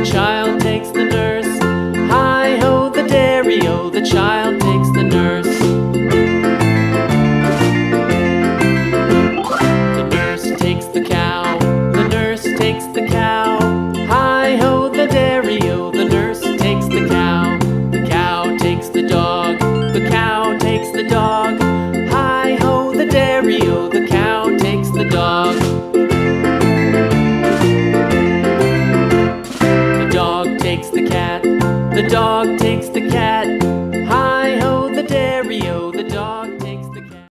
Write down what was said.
the child takes the nurse. Hi ho, the dairy o, the child takes the nurse. The nurse takes the cow, the nurse takes the cow. Hi ho, the dairy o, the nurse takes the cow. The cow takes the dog, the cow takes the dog. Hi ho, the dairy o, the takes the cat, the dog takes the cat.